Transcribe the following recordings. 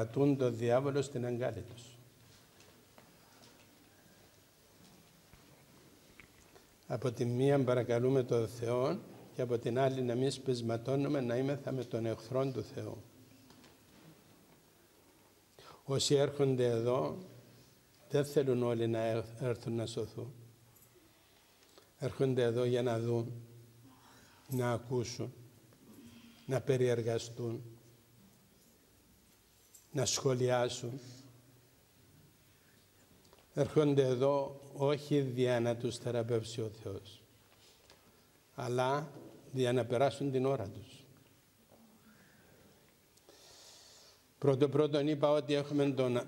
κρατούν το διάβολο στην αγκάλη τους. Από τη μία παρακαλούμε τον Θεό και από την άλλη να μην σπεσματώνουμε να είμεθα με τον εχθρό του Θεού. Όσοι έρχονται εδώ δεν θέλουν όλοι να έρθουν να σωθούν. Έρχονται εδώ για να δουν, να ακούσουν, να περιεργαστούν, να σχολιάσουν. Έρχονται εδώ όχι για να τους θεραπεύσει ο Θεός, αλλά για να περάσουν την ώρα τους. Πρώτο πρώτον είπα ότι έχουμε τον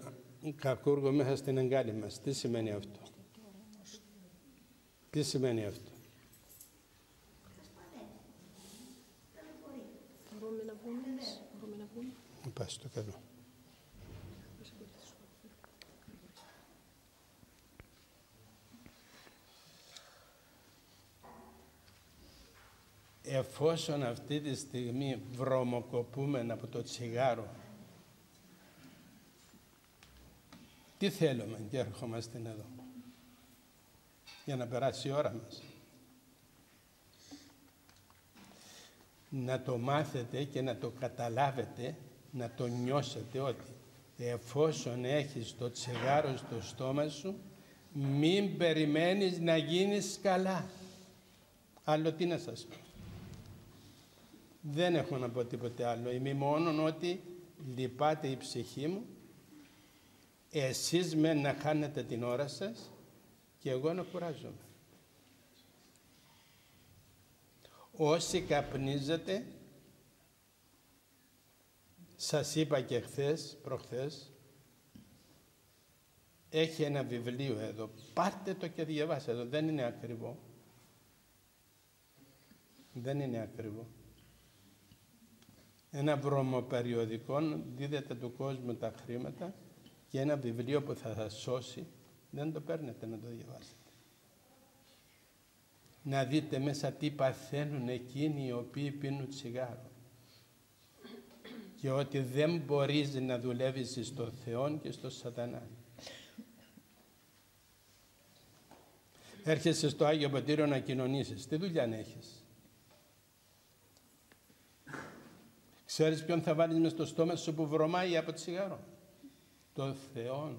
κακούργο μέσα στην εγκάλη μας. Τι σημαίνει αυτό; Τι σημαίνει αυτό; Μπορούμε να πούμε. Μπορούμε να πούμε; Πας στο καλό. Εφόσον αυτή τη στιγμή βρωμοκοπούμε από το τσιγάρο τι θέλουμε και έρχομαστε εδώ για να περάσει η ώρα μας. Να το μάθετε και να το καταλάβετε, να το νιώσετε ότι εφόσον έχεις το τσιγάρο στο στόμα σου, μην περιμένεις να γίνεις καλά. Άλλο τι να σας πω. Δεν έχω να πω τίποτε άλλο. Είμαι μόνο ότι λυπάται η ψυχή μου. Εσείς με να χάνετε την ώρα σας και εγώ να κουράζομαι. Όσοι καπνίζετε, σας είπα και χθες, προχθές, έχει ένα βιβλίο εδώ. Πάρτε το και διαβάστε το. Δεν είναι ακριβό. Δεν είναι ακριβό. Ένα βρωμοπεριοδικό δίδεται του κόσμου τα χρήματα και ένα βιβλίο που θα σας σώσει δεν το παίρνετε να το διαβάσετε. Να δείτε μέσα τι παθαίνουν εκείνοι οι οποίοι πίνουν τσιγάρο. Και ότι δεν μπορείς να δουλεύεις στον Θεό και στο σατανά. Έρχεσαι στο Άγιο Πατήριο να κοινωνήσεις. Τι δουλειά να έχεις; Ξέρεις ποιον θα βάλεις μες στο στόμα σου που βρωμάει από τσιγάρο. Το Θεό.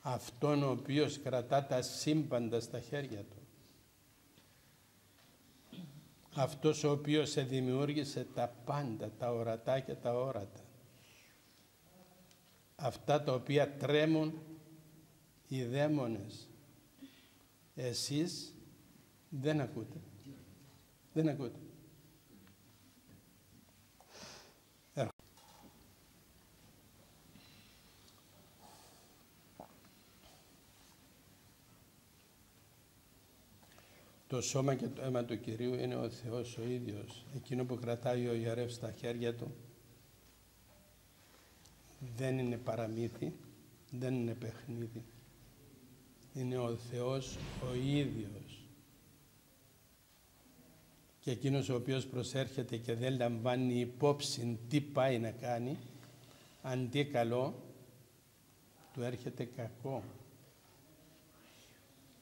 Αυτόν ο οποίος κρατά τα σύμπαντα στα χέρια του. Αυτός ο οποίος σε δημιούργησε τα πάντα, τα ορατά και τα όρατα. Αυτά τα οποία τρέμουν οι δαίμονες. Εσείς δεν ακούτε. Δεν ακούτε. Το σώμα και το αίμα του Κυρίου είναι ο Θεός ο ίδιος. Εκείνο που κρατάει ο ιερεύς στα χέρια του δεν είναι παραμύθι, δεν είναι παιχνίδι. Είναι ο Θεός ο ίδιος. Και εκείνος ο οποίος προσέρχεται και δεν λαμβάνει υπόψη τι πάει να κάνει, αντί καλό, του έρχεται κακό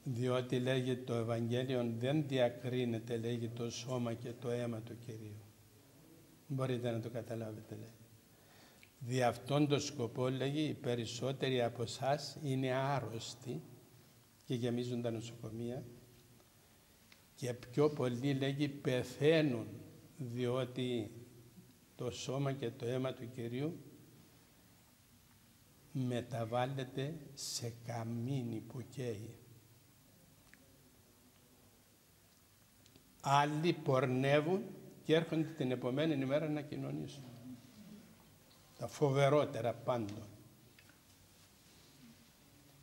διότι λέγει το Ευαγγέλιο δεν διακρίνεται λέγει το σώμα και το αίμα του Κυρίου. Μπορείτε να το καταλάβετε λέει. Δι' αυτόν τον σκοπό λέγει οι περισσότεροι από εσάς είναι άρρωστοι και γεμίζουν τα νοσοκομεία και πιο πολλοί λέγει πεθαίνουν διότι το σώμα και το αίμα του Κυρίου μεταβάλλεται σε καμίνι που καίει. Άλλοι πορνεύουν και έρχονται την επομένη ημέρα να κοινωνήσουν. Τα φοβερότερα πάντων.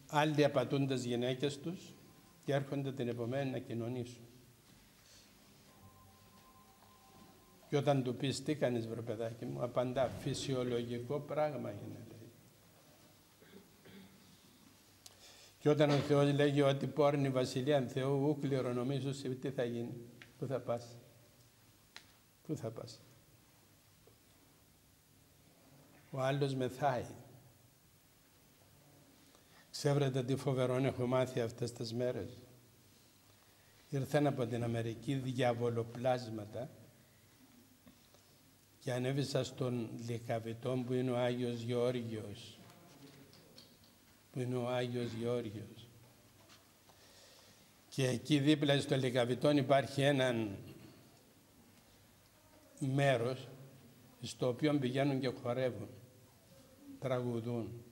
Άλλοι απατούν τις γυναίκες τους και έρχονται την επομένη να κοινωνήσουν. Και όταν του πεις τι κάνεις βρε παιδάκι μου, απαντά φυσιολογικό πράγμα είναι. Λέει. Και όταν ο Θεός λέγει ότι πόρνη βασιλεία Θεού ου κληρονομήσω τι θα γίνει. Πού θα πας; Πού θα πας; ο άλλος μεθάει. Ξέρετε τι φοβερό έχω μάθει αυτές τις μέρες. Ήρθαν από την Αμερική διαβολοπλάσματα και ανέβησα στον Λικαβητό που είναι ο Άγιος Γεώργιος. Που είναι ο Άγιος Γεώργιος. Και εκεί δίπλα στο Λικαβητό υπάρχει έναν μέρος στο οποίο πηγαίνουν και χορεύουν, τραγουδούν.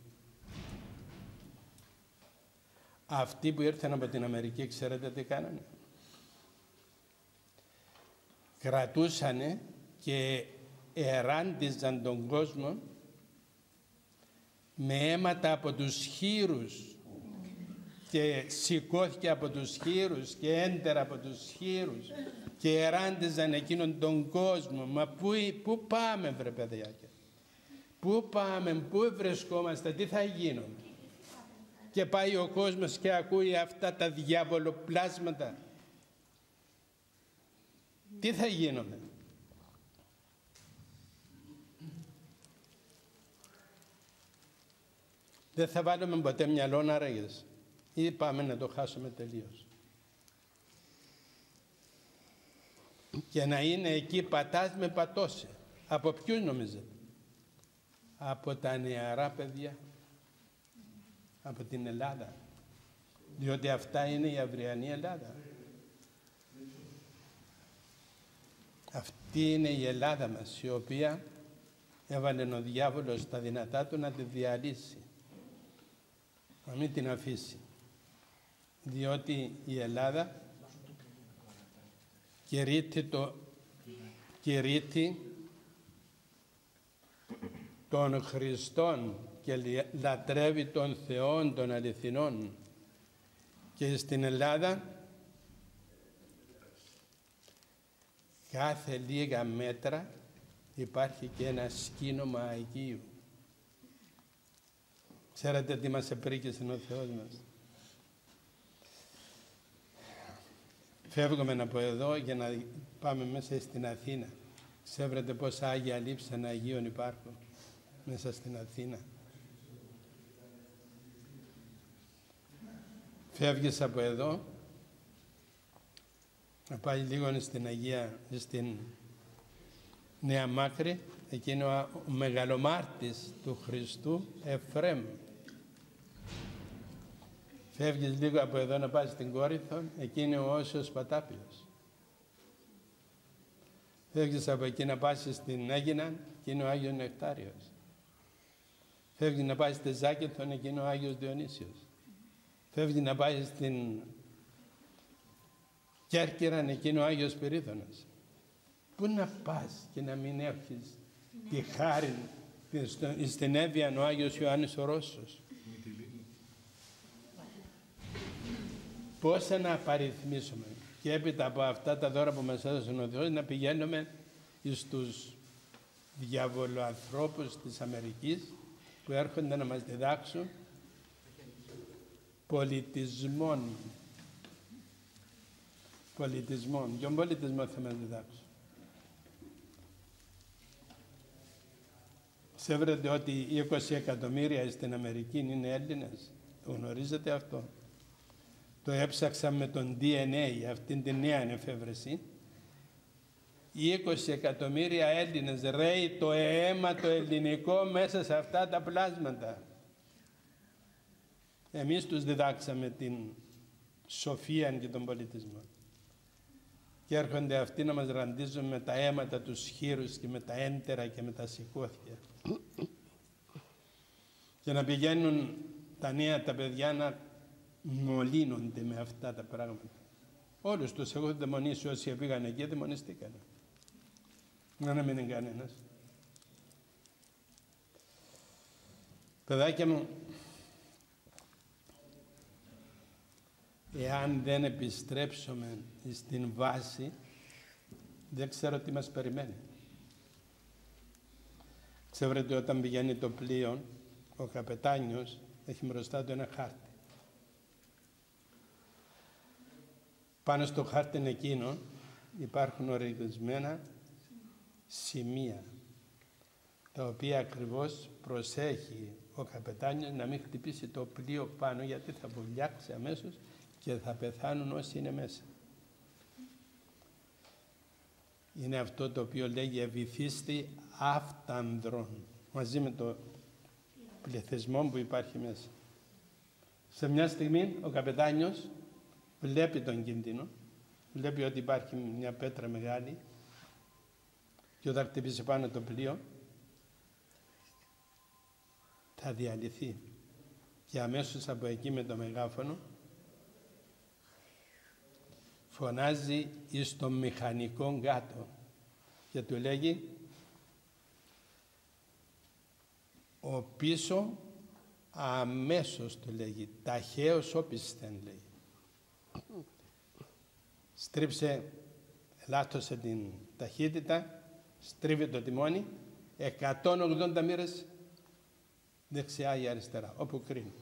Αυτοί που ήρθαν από την Αμερική, ξέρετε τι κάνανε; Κρατούσανε και εράντιζαν τον κόσμο με αίματα από τους χείρους και σηκώθηκε από τους χείρους και έντερα από τους χείρους και εράντιζαν εκείνον τον κόσμο. Μα πού, πού πάμε βρε παιδιάκια; Πού πάμε, πού βρισκόμαστε, τι θα γίνουμε; Και πάει ο κόσμος και ακούει αυτά τα διαβολοπλάσματα. Τι θα γίνουμε; Δεν θα βάλουμε ποτέ μυαλό να ρέγες ή πάμε να το χάσουμε τελείως. Και να είναι εκεί πατάς με πατώσε. Από ποιους νομίζετε; Από τα νεαρά παιδιά. Από την Ελλάδα. Διότι αυτά είναι η αυριανή Ελλάδα. Αυτή είναι η Ελλάδα μας η οποία έβαλε ο διάβολος τα δυνατά του να τη διαλύσει. Να μην την αφήσει διότι η Ελλάδα κηρύττει, το, κηρύττει των Χριστών και λατρεύει τον Θεόν των αληθινών και στην Ελλάδα κάθε λίγα μέτρα υπάρχει και ένα σκήνομα Αγίου. Ξέρετε τι μας επρήκησε ο Θεός μας. Φεύγουμε από εδώ για να πάμε μέσα στην Αθήνα. Ξέρετε πόσα Άγια Λείψανα Αγίων υπάρχουν μέσα στην Αθήνα. Φεύγεις από εδώ, να πάει λίγο στην Αγία, στην Νέα Μάκρη, εκείνο ο μεγαλομάρτης του Χριστού Εφρέμ Φεύγεις λίγο από εδώ να πας στην Κόρυθο, εκεί είναι ο Όσιος Πατάπιος. Φεύγεις από εκεί να πας στην Έγινα, εκεί είναι ο Άγιος Νεκτάριος. Φεύγεις να πας στη Ζάκηθον, εκεί είναι ο Άγιος Διονύσιος. Φεύγεις να πας στην Κέρκυρα, εκεί είναι ο Άγιος Περίθωνας. Πού να πας και να μην έχεις τη χάρη στην Εύβοια ο Άγιος Ιωάννης ο Ρώσος. πώς να απαριθμίσουμε και έπειτα από αυτά τα δώρα που μας έδωσε ο Θεός να πηγαίνουμε στους διαβολοανθρώπους της Αμερικής που έρχονται να μας διδάξουν πολιτισμών. Πολιτισμών. Ποιον πολιτισμό θα μας διδάξουν; Ξέρετε ότι 20 εκατομμύρια στην Αμερική είναι Έλληνες. Το γνωρίζετε αυτό το έψαξα με τον DNA, αυτήν την νέα εφεύρεση, 20 εκατομμύρια Έλληνες ρέει το αίμα το ελληνικό μέσα σε αυτά τα πλάσματα. Εμείς τους διδάξαμε την σοφία και τον πολιτισμό. Και έρχονται αυτοί να μας ραντίζουν με τα αίματα τους χείρους και με τα έντερα και με τα σηκώθια. Και να πηγαίνουν τα νέα τα παιδιά να μολύνονται με αυτά τα πράγματα. Όλους τους έχω δαιμονίσει όσοι πήγαν εκεί, δαιμονιστήκαν. Να μην είναι κανένας. Παιδάκια μου, εάν δεν επιστρέψουμε στην βάση, δεν ξέρω τι μας περιμένει. Ξέρετε όταν πηγαίνει το πλοίο, ο καπετάνιος έχει μπροστά του ένα χάρτη. Πάνω στο χάρτη εκείνο υπάρχουν ορισμένα σημεία τα οποία ακριβώς προσέχει ο καπετάνιος να μην χτυπήσει το πλοίο πάνω γιατί θα βουλιάξει αμέσως και θα πεθάνουν όσοι είναι μέσα. Είναι αυτό το οποίο λέγει ευηθίστη αυτανδρών μαζί με το πληθυσμό που υπάρχει μέσα. Σε μια στιγμή ο καπετάνιος βλέπει τον κίνδυνο, βλέπει ότι υπάρχει μια πέτρα μεγάλη και όταν χτυπήσει πάνω το πλοίο θα διαλυθεί. Και αμέσως από εκεί με το μεγάφωνο φωνάζει εις τον μηχανικό κάτω και του λέγει ο πίσω αμέσως του λέγει ταχαίως όπισθεν λέει. Στρίψε λάθωσε την ταχύτητα στρίβει το τιμόνι 180 μοίρες δεξιά ή αριστερά όπου κρίνει.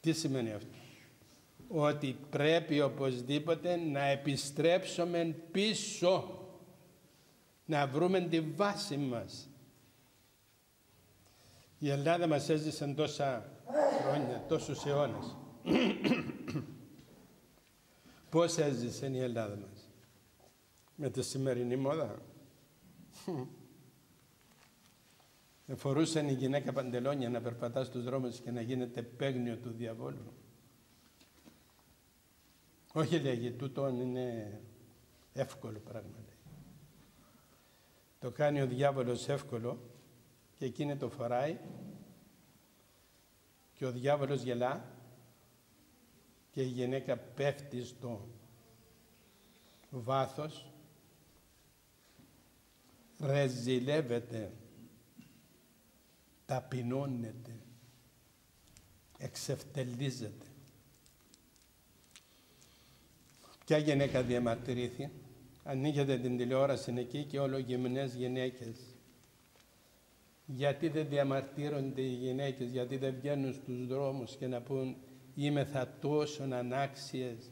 Τι σημαίνει αυτό; Ότι πρέπει οπωσδήποτε να επιστρέψουμε πίσω να βρούμε τη βάση μας η Ελλάδα μας έζησε τόσα χρόνια, τόσους αιώνες. Πώς έζησε η Ελλάδα μας; Με τη σημερινή μόδα; Φορούσε η γυναίκα παντελόνια να περπατά στους δρόμους και να γίνεται παίγνιο του διαβόλου. Όχι λέγει, τούτο είναι εύκολο πράγμα. Το κάνει ο διάβολος εύκολο και εκείνη το φοράει και ο διάβολος γελά και η γυναίκα πέφτει στο βάθος ρεζιλεύεται ταπεινώνεται εξευτελίζεται. Ποια γυναίκα διαμαρτυρήθη ανοίγεται την τηλεόραση εκεί και όλο γυμνές γυναίκες γιατί δεν διαμαρτύρονται οι γυναίκες, γιατί δεν βγαίνουν στους δρόμους και να πούν είμαι θα τόσο ανάξιες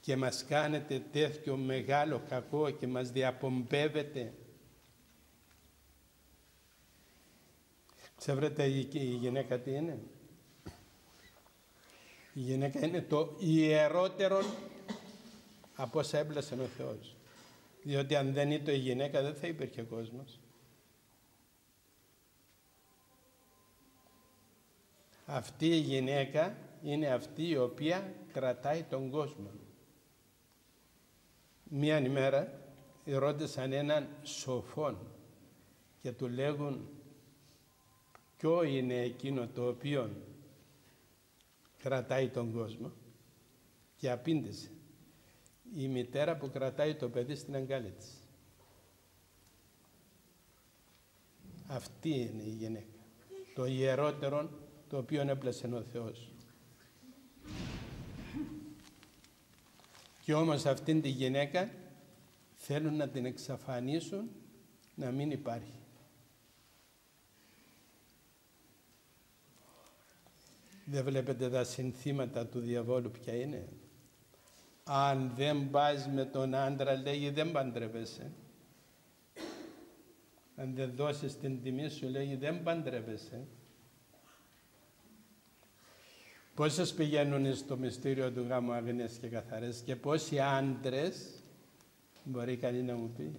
και μας κάνετε τέτοιο μεγάλο κακό και μας διαπομπεύετε. Ξέρετε η, η γυναίκα τι είναι; Η γυναίκα είναι το ιερότερο από όσα έμπλασε ο Θεός. Διότι αν δεν ήταν η γυναίκα δεν θα υπήρχε κόσμος. Αυτή η γυναίκα είναι αυτή η οποία κρατάει τον κόσμο. Μία ημέρα ρώτησαν έναν σοφόν και του λέγουν ποιο είναι εκείνο το οποίο κρατάει τον κόσμο και απήντησε η μητέρα που κρατάει το παιδί στην αγκάλια της. Αυτή είναι η γυναίκα. Το ιερότερο το οποίο έπλασε ο Θεός. Και όμως αυτήν τη γυναίκα θέλουν να την εξαφανίσουν να μην υπάρχει. Δεν βλέπετε τα συνθήματα του διαβόλου ποια είναι; Αν δεν πας με τον άντρα λέγει δεν παντρεύεσαι. Αν δεν δώσεις την τιμή σου λέγει δεν παντρεύεσαι. Πόσες πηγαίνουν στο μυστήριο του γάμου αγνές και καθαρές και πόσοι άντρες μπορεί κανείς να μου πει;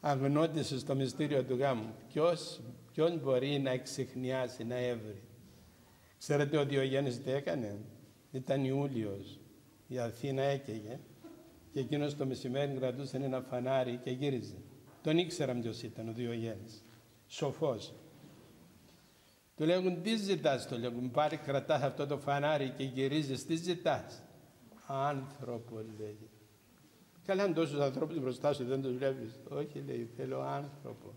Αγνώτησε στο μυστήριο του γάμου. Ποιος, ποιον μπορεί να εξηχνιάσει, να έβρει; Ξέρετε ότι ο Γιάννης τι έκανε; Ήταν Ιούλιος. Η Αθήνα έκαιγε και εκείνος το μεσημέρι κρατούσε ένα φανάρι και γύριζε. Τον ήξερα ποιος ήταν ο Διογέννης. Σοφός. Του λέγουν τι ζητάς, του λέγουν πάρει κρατάς αυτό το φανάρι και γυρίζεις, τι ζητάς; Άνθρωπο λέει. Καλά αν τόσους ανθρώπους μπροστά σου δεν τους βλέπεις. Όχι λέει θέλω άνθρωπο.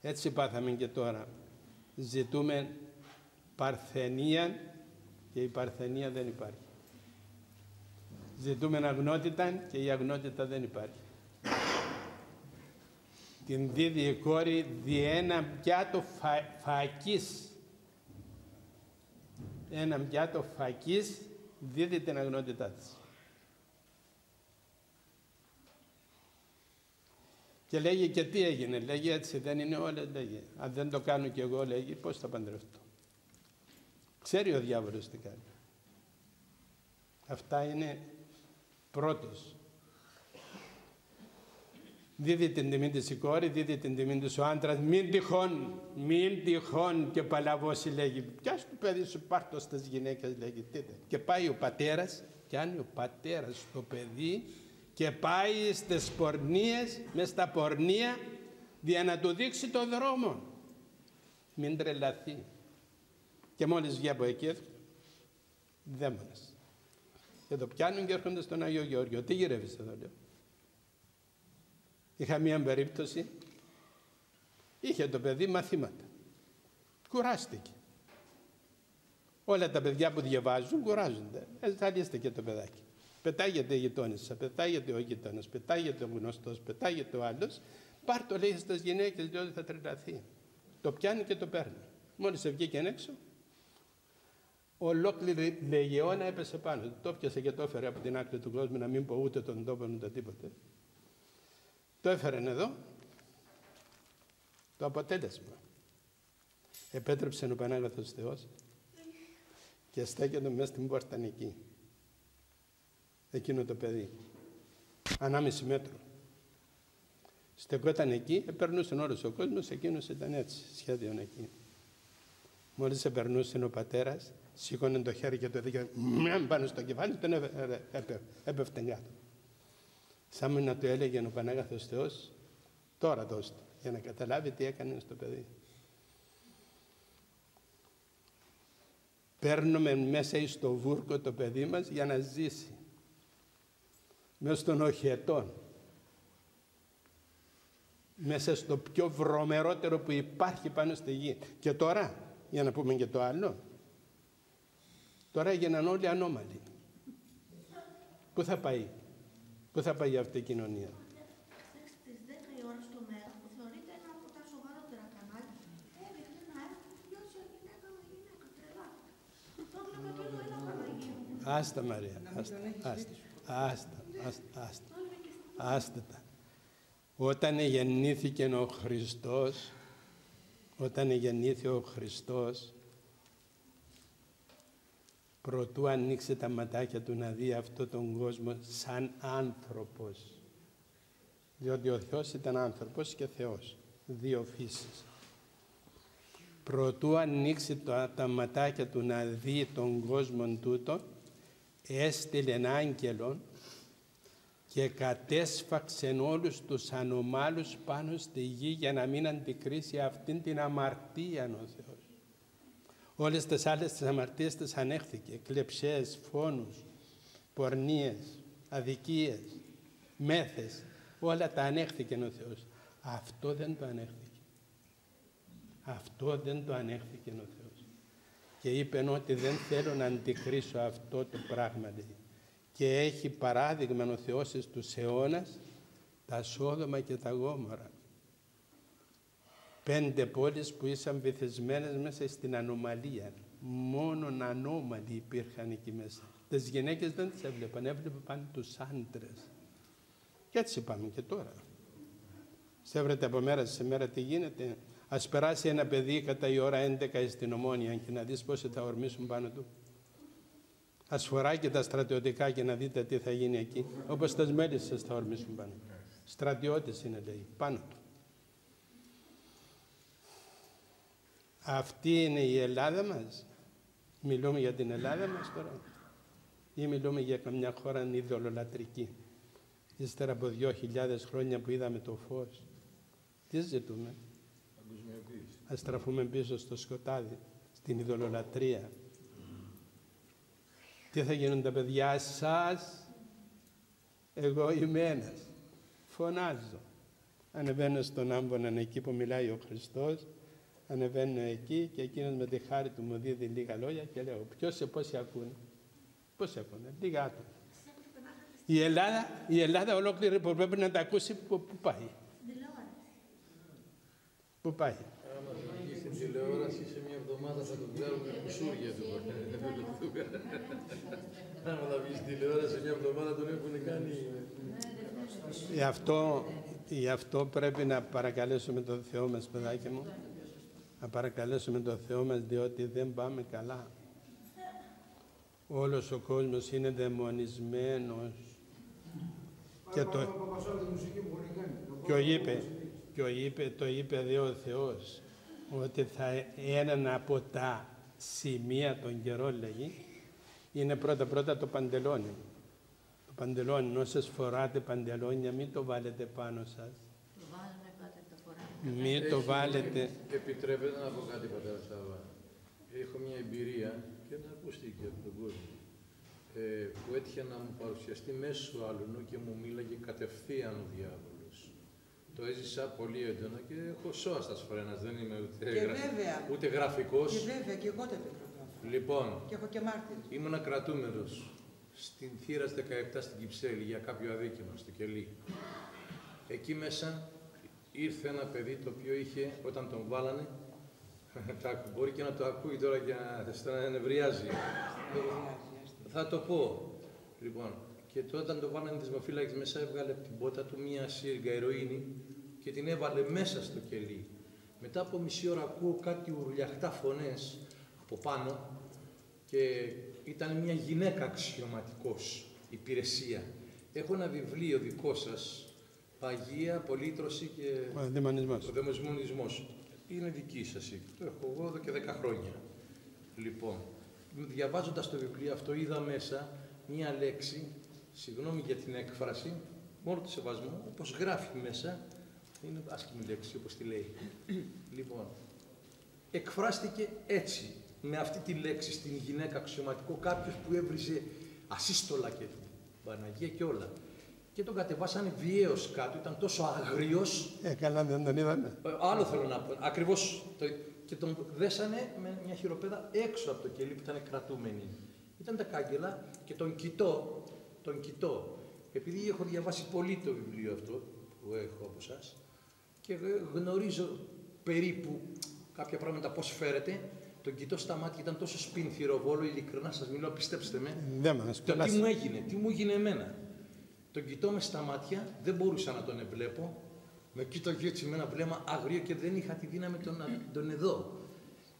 Έτσι πάθαμε και τώρα. Ζητούμε παρθενία και η παρθενία δεν υπάρχει. Ζητούμε αγνότητα και η αγνότητα δεν υπάρχει. Την δίδει η κόρη διένα πιάτο φα, φακής ένα πιάτο φακής δίδει την αγνότητά της. Και λέγει και τι έγινε, λέγει έτσι δεν είναι όλα, λέγει. Αν δεν το κάνω κι εγώ, λέγει, πώς θα παντρευτώ; Ξέρει ο διάβολος τι κάνει. Αυτά είναι πρώτος. Δίδει την τιμή της η κόρη, δίδει την τιμή της ο άντρας, μην τυχόν, μην τυχόν και παλαβώσει λέγει. Πιάσ' το παιδί σου, πάρ' το στις γυναίκες λέγει. Τίτε. Και πάει ο πατέρας, και αν ο πατέρας το παιδί και πάει στις πορνίες, μες στα πορνεία, για να του δείξει το δρόμο. Μην τρελαθεί. Και μόλις βγει από εκεί, δαίμονες. Και το πιάνουν και έρχονται στον Άγιο Γεώργιο. Τι γυρεύεις εδώ, λέω. Είχα μία περίπτωση, είχε το παιδί μαθήματα. Κουράστηκε. Όλα τα παιδιά που διαβάζουν κουράζονται. Ε, και το παιδάκι. Πετάγεται η γειτόνισσα, πετάγεται ο γειτόνα, πετάγεται ο γνωστός, πετάγεται ο άλλος. Πάρ το λέει στις γυναίκες, λέει ότι θα τρελαθεί. Το πιάνει και το παίρνει. Μόλις σε βγήκε έξω, ολόκληρη λεγεώνα έπεσε πάνω. Το πιάσε και το έφερε από την άκρη του κόσμου, να μην πω ούτε τον τόπο ούτε τίποτε. Το έφερε εδώ. Το αποτέλεσμα. Επέτρεψε ο Πανάγαθος Θεός και στέκεται μέσα στην πόρτα εκεί. Εκείνο το παιδί. Ανάμιση μέτρο. Στεκόταν εκεί, περνούσε όλο ο κόσμος, εκείνος ήταν έτσι, σχέδιον εκεί. Μόλις επερνούσε ο πατέρας, σήκωνε το χέρι και το έδειξε πάνω στο κεφάλι, τον έπεφτε κάτω. Σαν να του έλεγε ο Πανάγαθος Θεός, τώρα δώστε, για να καταλάβει τι έκανε στο παιδί. Παίρνουμε μέσα στο βούρκο το παιδί μας για να ζήσει. Μέσα στον οχετό. Μέσα στο πιο βρωμερότερο που υπάρχει πάνω στη γη. Και τώρα, για να πούμε και το άλλο, τώρα έγιναν όλοι ανώμαλοι. Πού θα πάει; Πού θα πάει αυτή η κοινωνία; Στις 10 η ώρα στο μέρα που θεωρείται ένα από τα σοβαρότερα κανάλια, έδειχνε ένα έργο που βιώσει η γυναίκα με γυναίκα. Τρελά. Το έβλεπε και εδώ ένα Παναγία. Άστα Μαρία, άστα, άστα, άστα, άστα, άστα, άστα τα. Όταν γεννήθηκε ο Χριστός, όταν γεννήθηκε ο Χριστός, προτού ανοίξει τα ματάκια του να δει αυτό τον κόσμο σαν άνθρωπος. Διότι ο Θεός ήταν άνθρωπος και Θεός, δύο φύσεις. Προτού ανοίξει τα ματάκια του να δει τον κόσμο τούτο, έστειλε άγγελον και κατέσφαξε όλους τους ανομάλους πάνω στη γη για να μην αντικρίσει αυτήν την αμαρτία ο Θεός. Όλες τις άλλες τις αμαρτίες τις ανέχθηκε. Κλεψές, φόνους, πορνίες, αδικίες, μέθες. Όλα τα ανέχθηκε ο Θεός. Αυτό δεν το ανέχθηκε. Αυτό δεν το ανέχθηκε ο Θεός. Και είπε ότι δεν θέλω να αντικρίσω αυτό το πράγμα. Και έχει παράδειγμα ο Θεός στους αιώνας τα Σόδομα και τα Γόμορα πέντε πόλεις που ήσαν βυθισμένες μέσα στην ανομαλία. Μόνον ανώμαλοι υπήρχαν εκεί μέσα. Τις γυναίκες δεν τις έβλεπαν, έβλεπαν πάνω τους άντρες. Και έτσι πάμε και τώρα. Σέβρετε από μέρα σε μέρα τι γίνεται. Ας περάσει ένα παιδί κατά η ώρα 11 στην Ομόνια και να δεις πώς θα ορμήσουν πάνω του. Ας φοράει και τα στρατιωτικά και να δείτε τι θα γίνει εκεί. Όπως τα μέλισσες θα ορμήσουν πάνω. Στρατιώτες είναι λέει, πάνω του. Αυτή είναι η Ελλάδα μας. Μιλούμε για την Ελλάδα μας τώρα. Ή μιλούμε για καμιά χώρα ειδωλολατρική. Ύστερα από δυο χιλιάδες χρόνια που είδαμε το φως. Τι ζητούμε; Ας στραφούμε πίσω στο σκοτάδι, στην ειδωλολατρία. Τι θα γίνουν τα παιδιά; Σας. Εγώ είμαι ένας. Φωνάζω. Ανεβαίνω στον άμποναν εκεί που μιλάει ο Χριστός ανεβαίνω εκεί και εκείνος με τη χάρη του μου δίδει λίγα λόγια και λέω ποιος σε πόσοι ακούνε; Πώς ακούνε, λίγα άτομα. Η Ελλάδα, η Ελλάδα ολόκληρη που πρέπει να τα ακούσει που, που πάει. Πού πάει. Άμα βγει στην τηλεόραση σε μια εβδομάδα θα τον βγάλουμε κουσούρια του. Άμα θα βγει στην τηλεόραση σε μια εβδομάδα τον έχουν κάνει... Γι' αυτό Γι' αυτό πρέπει να παρακαλέσουμε τον Θεό μας, παιδάκι μου. Να παρακαλέσουμε τον Θεό μας, διότι δεν πάμε καλά. Όλος ο κόσμος είναι δαιμονισμένος. Και το, και ο είπε, και ο είπε, το είπε δε ο Θεός, ότι θα έναν από τα σημεία των καιρών, λέγει, είναι πρώτα-πρώτα το παντελόνι. Το παντελόνι, όσες φοράτε παντελόνια, μην το βάλετε πάνω σας. Το βάλαμε πάτε το φοράμε. Μην το βάλετε. Επιτρέπετε να πω κάτι, πατέρα Σάβα. Έχω μια εμπειρία και να ακούστηκε από τον κόσμο. Ε, που έτυχε να μου παρουσιαστεί μέσω άλλου και μου μίλαγε κατευθείαν ο διάβολος. Το έζησα πολύ έντονα και έχω σώα στας σφρένα, δεν είμαι ούτε, Και βέβαια. ούτε γραφικός. Και βέβαια και εγώ το επικροτώ. Λοιπόν, Και έχω και μάρτυρες. ήμουνα κρατούμενος στην Θήρας 17 στην Κυψέλη για κάποιο αδίκημα στο κελί. Εκεί μέσα ήρθε ένα παιδί το οποίο είχε, όταν τον βάλανε, τα- μπορεί και να το ακούει τώρα και να, να νευριάζει. Θα το πω. Λοιπόν, και τότε όταν το βάλανε δεσμοφύλακες μέσα έβγαλε από την πότα του μία σύριγγα ηρωίνη και την έβαλε μέσα στο κελί. Μετά από μισή ώρα ακούω κάτι ουρλιαχτά φωνές από πάνω και ήταν μια γυναίκα αξιωματικός, υπηρεσία. Έχω ένα βιβλίο δικό σας, Παγία, Πολύτρωση και Ο δαιμονισμός. ο δαιμοσμονισμός. Είναι δική σας, η- το έχω εγώ εδώ και 10 χρόνια. Λοιπόν, διαβάζοντας το βιβλίο αυτό είδα μέσα μία λέξη, συγγνώμη για την έκφραση, μόνο το σεβασμό, όπως γράφει μέσα, είναι άσχημη λέξη όπως τη λέει. λοιπόν, εκφράστηκε έτσι, με αυτή τη λέξη στην γυναίκα αξιωματικό, κάποιος που έβριζε ασύστολα και Παναγία και όλα. Και τον κατεβάσανε βιαίως κάτω, ήταν τόσο αγρίος Ε, καλά δεν τον είδαμε. ε, Άλλο θέλω να πω. Ακριβώς. Και τον δέσανε με μια χειροπέδα έξω από το κελί που ήταν κρατούμενοι. Ήταν τα κάγκελα και τον κοιτώ. Τον κοιτώ. Επειδή έχω διαβάσει πολύ το βιβλίο αυτό που έχω από εσά και γνωρίζω περίπου κάποια πράγματα πώς φέρεται, τον κοιτώ στα μάτια, ήταν τόσο σπινθυροβόλο, ειλικρινά σας μιλώ, πιστέψτε με. Δεν μας Το τι μου κολλάσει. έγινε, τι μου έγινε εμένα. Τον κοιτώ με στα μάτια, δεν μπορούσα να τον εμπλέπω. Με κοίταγε έτσι με ένα βλέμμα αγρίο και δεν είχα τη δύναμη τον, να τον εδώ.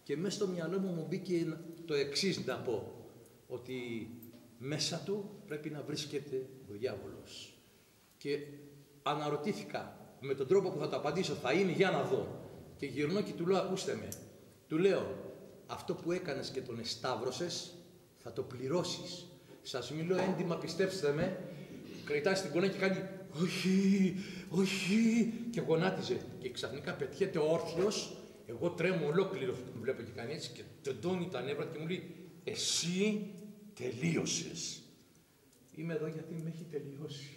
Και μέσα στο μυαλό μου μου μπήκε το εξής να πω. Ότι μέσα του πρέπει να βρίσκεται ο διάβολος. Και αναρωτήθηκα με τον τρόπο που θα το απαντήσω, θα είναι για να δω. Και γυρνώ και του λέω, ακούστε με. Του λέω, αυτό που έκανες και τον εσταύρωσες, θα το πληρώσεις. Σας μιλώ έντιμα, πιστέψτε με. Κριτάει στην κονά και κάνει, όχι, όχι, και γονάτιζε. Και ξαφνικά πετιέται όρθιος, εγώ τρέμω ολόκληρο, τον βλέπω και κάνει έτσι και τεντώνει τα νεύρα και μου λέει, εσύ τελείωσες. Είμαι εδώ γιατί με έχει τελειώσει.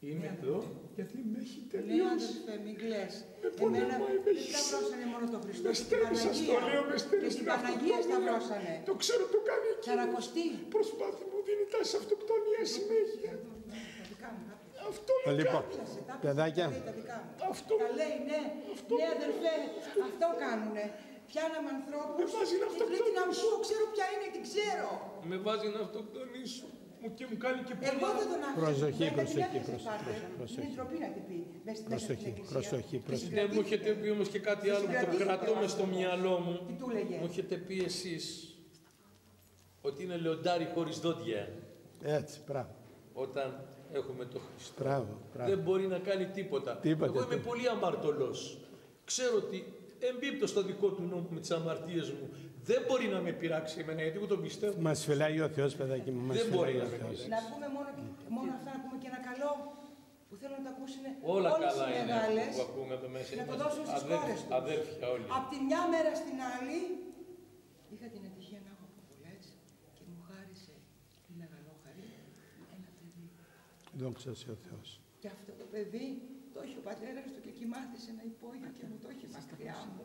Είμαι Ναι, εδώ γιατί με έχει Ναι, τελειώσει. αδερφέ, μην κλαις. Με πονάει, Εμένα με δεν έχει- σταυρώσανε μόνο το Χριστό, Με και την στέλνει, σας το λέω, με Παναγία. στέλνει Και στην την Παναγία αυτοκτονία. σταυρώσανε. Το ξέρω, το κάνει εκεί. Σαρακοστή. Προσπάθει μου δίνει τάση αυτοκτονία συνέχεια. Τα δικά μου, κάποια. Αυτό με Λοιπόν, Πιάσε, τα παιδάκια, λέει τα δικά μου. Αυτό. Τα λέει, ναι. Ναι, αδερφέ, αυτό κάνουνε. Πιάναμε ανθρώπους Με βάζει να και πριν την αυτοκτονήσω. ακούω, ξέρω ποια είναι, την ξέρω. Με βάζει να αυτοκτονήσω. Μου και μου κάνει και Εγώ δεν τον άφησα. Προσοχή, Δεν την προσοχή, άφησε, προσοχή, πάτερ. προσοχή. Είναι ντροπή να την πει. Μες στην- μέσα στην Προσοχή, εκκλησία. προσοχή, Και προσοχή. Ναι, μου έχετε συγκρατήθηκε. πει όμως και κάτι άλλο που το Συγκρατήθηκε κρατώ ο μες στο άνθρωπος. μυαλό μου. Τι του λέγε; Μου έχετε πει εσείς ότι είναι λεοντάρι χωρίς δόντια Έτσι, μπράβο. όταν έχουμε το Χριστό. Μπράβο, μπράβο. Δεν μπορεί να κάνει τίποτα. Τίποτα, Εγώ είμαι τίποτα. πολύ αμαρτωλός. Ξέρω ότι εμπίπτω στο δικό του νόμο με τις αμαρτίες μου. Δεν μπορεί να με πειράξει εμένα γιατί εγώ τον πιστεύω. Μας φυλάει ο Θεός, παιδάκι μου. Μας Δεν μπορεί φυλάει να ο με Θεός. πειράξει. Να πούμε μόνο, μόνο αυτά, να πούμε και ένα καλό που θέλω να το ακούσουν Όλα όλες καλά οι είναι μεγάλες. που ακούμε εδώ μέσα. να το Είμαστε δώσουν στις αδέρφια- κόρες τους. Αδέρφια όλοι. Από τη μια μέρα στην άλλη είχα την ευτυχία να έχω από πολλές και μου χάρισε η μεγαλόχαρη ένα παιδί. Δόξα σε ο Θεός. Και αυτό το παιδί το έχει ο πατέρας του και κοιμάθησε ένα υπόγειο και μου το έχει μακριά μου.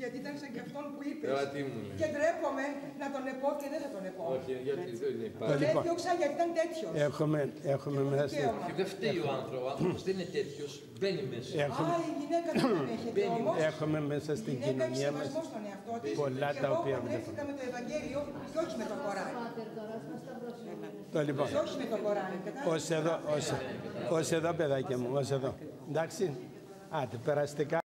Γιατί ήταν σαν και αυτόν που είπες. Τώρα τι μου λέει. Και ντρέπομαι να τον επώ και δεν θα τον επώ. Όχι, γιατί δεν Τον υπάρχει. Λοιπόν. έδιωξα γιατί ήταν τέτοιος. Έχουμε, έχουμε μέσα. Δικαίωμα. Και δεν φταίει ο άνθρωπος. Ο άνθρωπος δεν είναι τέτοιος. Μπαίνει μέσα. Έχουμε, Α, η γυναίκα δεν τον έχετε Μπαίνει όμως. έχουμε μέσα Η στην γυναίκα έχει κοινωνία μας σεβασμό στον εαυτό της. πολλά και τα εγώ οποία παντρεύτηκα με το Ευαγγέλιο και όχι με το Κοράνι. Το λοιπόν. Και όχι με το Κοράνι. κατάλαβες; Ως εδώ, ως, ως εδώ παιδάκια μου, ως εδώ. Εντάξει, άντε περαστικά.